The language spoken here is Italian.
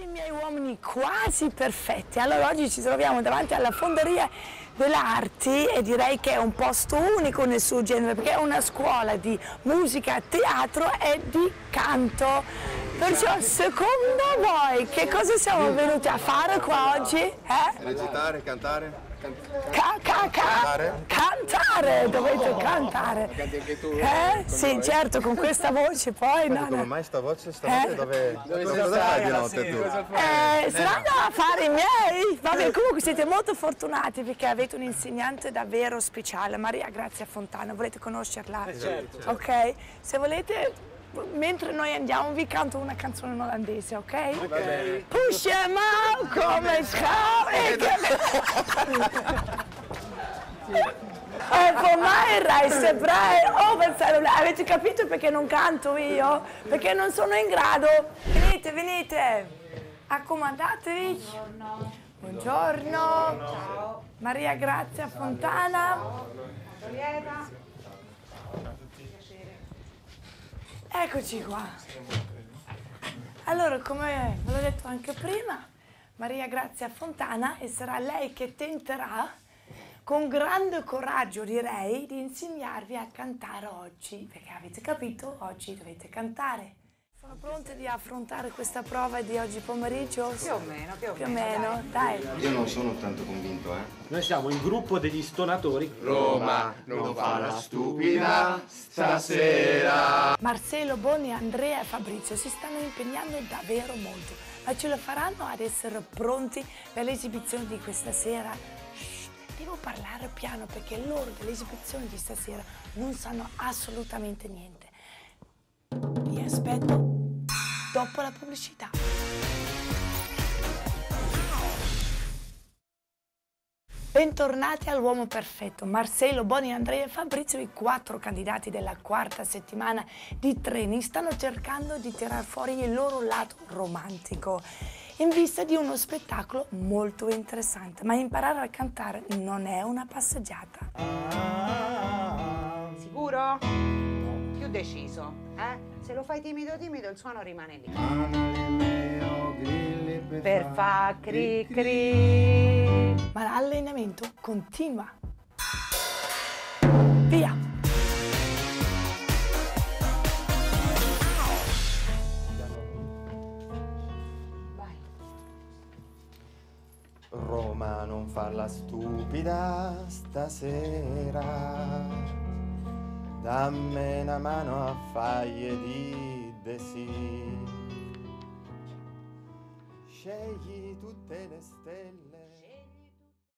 i miei uomini quasi perfetti. Allora oggi ci troviamo davanti alla Fonderia delle Arti e direi che è un posto unico nel suo genere perché è una scuola di musica, teatro e di canto. Perciò secondo voi che cosa siamo venuti a fare qua oggi? Eh? Recitare, cantare? Ca- ca- ca- Cantare? Cantare, dovete cantare. Canti anche tu? Eh? Sì, certo, con questa voce poi. no, Come mai sta voce stanotte Eh? dove, dove cosa fai di notte tu? Eh, saranno affari miei. Vabbè, comunque siete molto fortunati perché avete un insegnante davvero speciale, Maria Grazia Fontana. Volete conoscerla? certo. Ok? Se volete, mentre noi andiamo, vi canto una canzone in olandese, ok? Ok. Push em out come schouw. E mij reis vrij over het cellulare. Avete capito perché non canto io? Perché non sono in grado. Venite, venite. Accomodatevi. Buongiorno. Maria Grazia Fontana. Eccoci qua. Allora, come ve l'ho detto anche prima, Maria Grazia Fontana e sarà lei che tenterà con grande coraggio direi di insegnarvi a cantare oggi, perché avete capito, oggi dovete cantare. Sono pronte di affrontare questa prova di oggi pomeriggio? Più o meno, più o Più o meno, meno, dai. Io non sono tanto convinto, eh. Noi siamo il gruppo degli stonatori. Roma non fa la stupida stasera. Marcello, Boni, Andrea e Fabrizio si stanno impegnando davvero molto, ma ce lo faranno ad essere pronti per l'esibizione di questa sera? Devo parlare piano perché loro dell'esibizione di stasera non sanno assolutamente niente. Vi aspetto dopo la pubblicità. Bentornati all'uomo perfetto, Marcello, Boni, Andrea e Fabrizio, i quattro candidati della quarta settimana di training, stanno cercando di tirar fuori il loro lato romantico in vista di uno spettacolo molto interessante, ma imparare a cantare non è una passeggiata. Sicuro? Più deciso, eh? Se lo fai timido timido il suono rimane lì. Per fa cri cri. Ma l'allenamento continua. Via! Roma non farla stupida stasera. Dammi una mano a faglie di desi. Scegli tutte le stelle.